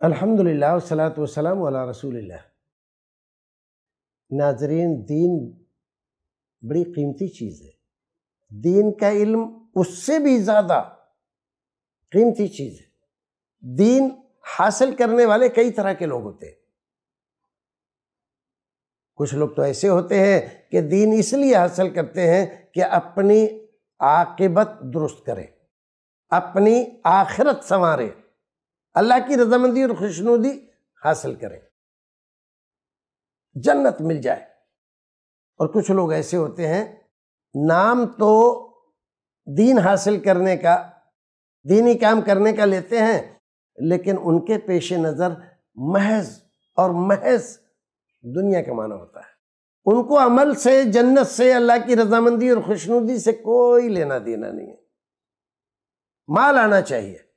الحمد للہ والصلاة والسلام علی رسول اللہ ناظرین دین بڑی قیمتی چیز ہے دین کا علم اس سے بھی زیادہ قیمتی چیز ہے دین حاصل کرنے والے کئی طرح کے لوگ ہوتے ہیں کچھ لوگ تو ایسے ہوتے ہیں کہ دین اس لیے حاصل کرتے ہیں کہ اپنی عاقبت درست کرے اپنی آخرت سنوارے اللہ کی رضامندی اور خوشنودی حاصل کرے جنت مل جائے۔ اور کچھ لوگ ایسے ہوتے ہیں، نام تو دین حاصل کرنے کا، دینی کام کرنے کا لیتے ہیں، لیکن ان کے پیش نظر محض اور محض دنیا کا معنی ہوتا ہے۔ ان کو عمل سے، جنت سے، اللہ کی رضامندی اور خوشنودی سے کوئی لینا دینا نہیں ہے۔ مال آنا چاہیے۔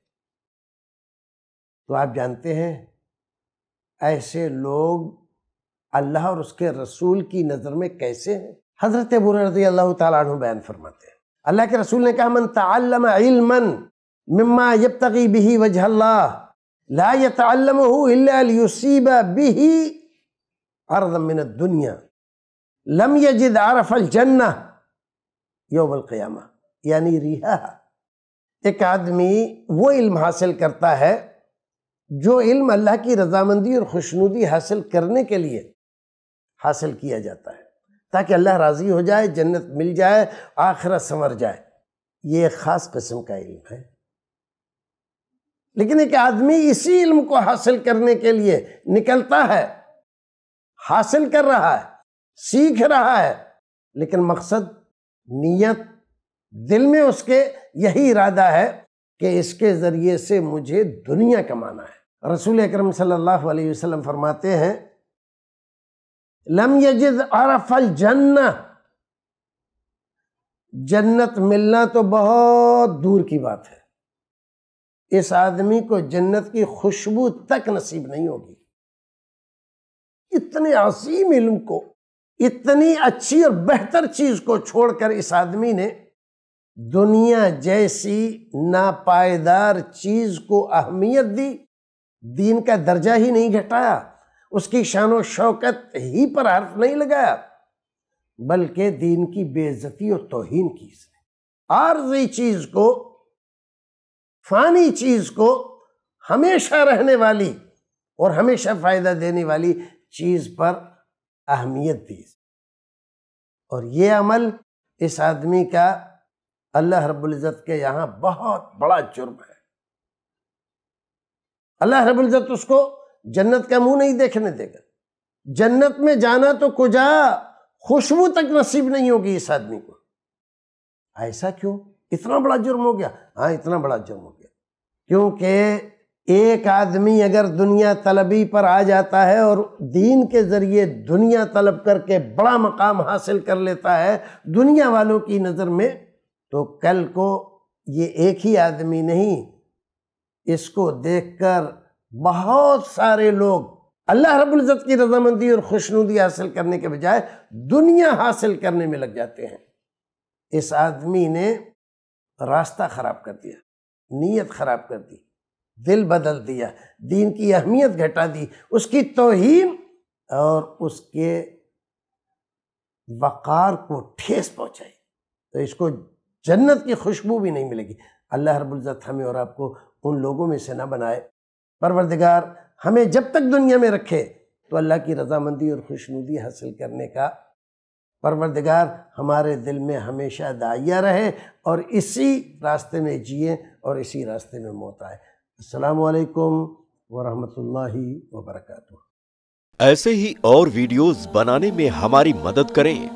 تو آپ جانتے ہیں، ایسے لوگ اللہ اور اس کے رسول کی نظر میں کیسے ہیں؟ حضرت ابو رضی اللہ تعالیٰ عنہ بیان فرماتے ہیں، اللہ کے رسول نے کہا، من تعلم علما مما یبتغی به وجہ اللہ، لا يتعلمه الا ليصيب به عرضا من الدنیا، لم يجد عرف الجنہ یوم القیامہ. یعنی ریحہ ایک آدمی وہ علم حاصل کرتا ہے جو علم اللہ کی رضامندی اور خوشنودی حاصل کرنے کے لیے حاصل کیا جاتا ہے، تاکہ اللہ راضی ہو جائے، جنت مل جائے، آخرت سنور جائے۔ یہ ایک خاص قسم کا علم ہے۔ لیکن ایک آدمی اسی علم کو حاصل کرنے کے لیے نکلتا ہے، حاصل کر رہا ہے، سیکھ رہا ہے، لیکن مقصد نیت، دل میں اس کے یہی ارادہ ہے کہ اس کے ذریعے سے مجھے دنیا کمانا ہے۔ رسول اکرم صلی اللہ علیہ وسلم فرماتے ہیں، لم یجد عرف الجنہ جنت ملنا تو بہت دور کی بات ہے۔ اس آدمی کو جنت کی خوشبو تک نصیب نہیں ہوگی۔ اتنے عظیم علم کو، اتنی اچھی اور بہتر چیز کو چھوڑ کر اس آدمی نے دنیا جیسی ناپائیدار چیز کو اہمیت دی، دین کا درجہ ہی نہیں گھٹایا، اس کی شان و شوکت ہی پر حرف نہیں لگایا، بلکہ دین کی بے عزتی اور توہین کی اس نے۔ عارضی چیز کو، فانی چیز کو ہمیشہ رہنے والی اور ہمیشہ فائدہ دینے والی چیز پر اہمیت دی اور یہ عمل اس آدمی کا اللہ رب العزت کے یہاں بہت بڑا جرم ہے۔ اللہ رب العزت اس کو جنت کا منہ نہیں دیکھنے دے گا۔ جنت میں جانا تو کجا، خوشبو تک نصیب نہیں ہوگی اس آدمی کو۔ ایسا کیوں؟ اتنا بڑا جرم ہو گیا۔ ہاں اتنا بڑا جرم ہو گیا۔ کیونکہ ایک آدمی اگر دنیا طلبی پر آ جاتا ہے اور دین کے ذریعے دنیا طلب کر کے بڑا مقام حاصل کر لیتا ہے، دنیا والوں کی نظر میں تو کل کو یہ ایک ہی آدمی نہیں، اس کو دیکھ کر بہت سارے لوگ اللہ رب العزت کی رضامندی اور خوشنودی حاصل کرنے کے بجائے دنیا حاصل کرنے میں لگ جاتے ہیں۔ اس آدمی نے راستہ خراب کر دیا، نیت خراب کر دی، دل بدل دیا، دین کی اہمیت گھٹا دی، اس کی توہین اور اس کے وقار کو ٹھیس پہنچائی۔ تو اس کو جنت کی خوشبو بھی نہیں ملے گی۔ اللہ رب العزت ہمیں اور آپ کو ان لوگوں میں سے نہ بنائے۔ پروردگار، ہمیں جب تک دنیا میں رکھے تو اللہ کی رضامندی اور خوشنودی حاصل کرنے کا۔ پروردگار، ہمارے دل میں ہمیشہ دائیا رہے اور اسی راستے میں جئیں اور اسی راستے میں موت آئے۔ السلام علیکم ورحمۃ اللہ وبرکاتہ۔ ایسے ہی اور ویڈیوز بنانے میں ہماری مدد کریں۔